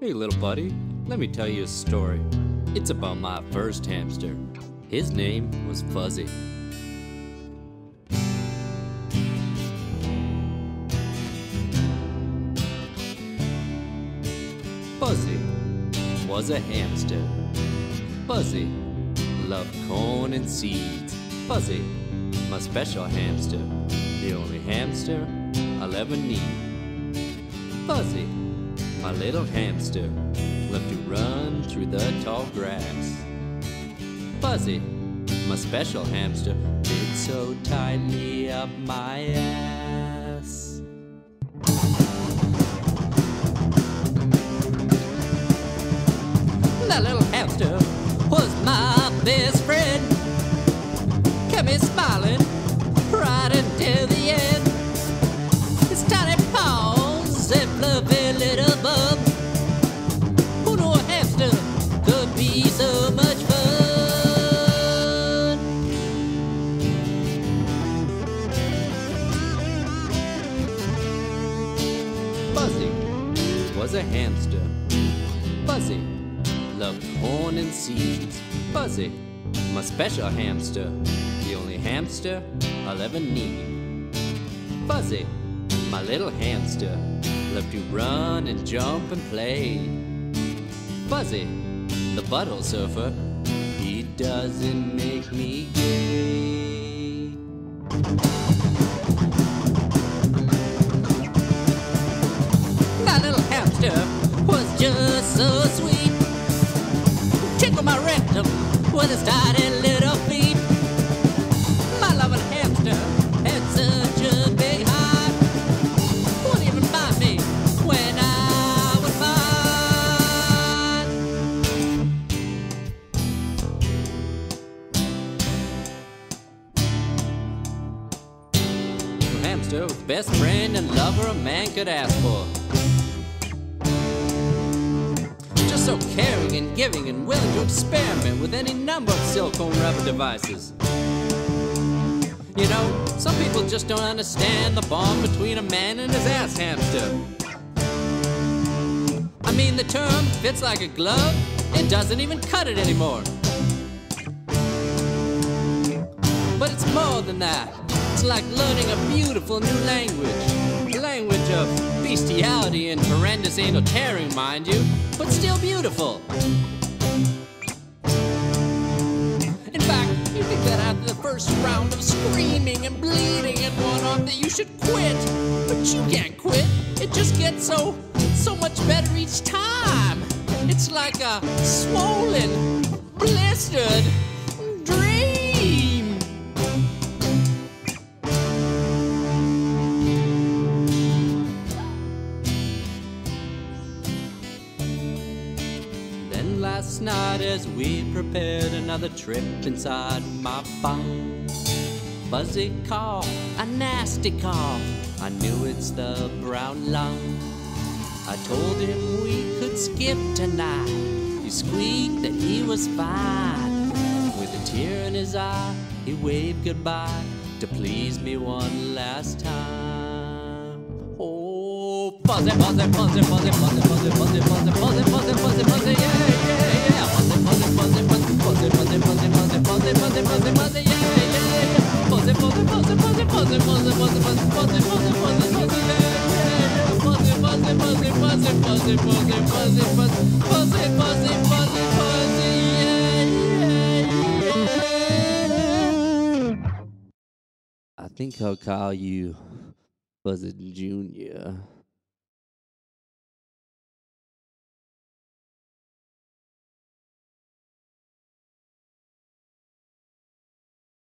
Hey, little buddy, let me tell you a story. It's about my first hamster. His name was Fuzzy. Fuzzy was a hamster. Fuzzy loved corn and seeds. Fuzzy, my special hamster, the only hamster I'll ever need. Fuzzy, my little hamster, loved to run through the tall grass. Fuzzy, my special hamster, did so tightly up my ass. That little hamster was my best friend. Kept me smiling right until the end. His tiny paws and fluffy was a hamster. Fuzzy loved corn and seeds. Fuzzy, my special hamster, the only hamster I'll ever need. Fuzzy, my little hamster, loved to run and jump and play. Fuzzy, the buttle surfer, he doesn't make me gay. With his tiny little feet. My loving hamster had such a big heart. Wouldn't even mind me when I was fine. Hamster best friend and lover a man could ask for. So caring and giving and willing to experiment with any number of silicone rubber devices. You know, some people just don't understand the bond between a man and his ass hamster. I mean, the term fits like a glove, it doesn't even cut it anymore. But it's more than that. It's like learning a beautiful new language. A language of bestiality and horrendous anal tearing, mind you, but still beautiful. In fact, you think that after the first round of screaming and bleeding and whatnot that you should quit. But you can't quit. It just gets so, so much better each time. It's like a swollen, blistered last night, as we prepared another trip inside my barn, Fuzzy call, a nasty call. I knew it's the brown lung. I told him we could skip tonight. He squeaked that he was fine. With a tear in his eye, he waved goodbye to please me one last time. Oh, fuzzy, fuzzy, fuzzy, fuzzy, fuzzy, fuzzy, fuzzy, fuzzy, fuzzy, fuzzy, fuzzy, fuzzy, yeah, I think I'll call you Fuzzy Junior.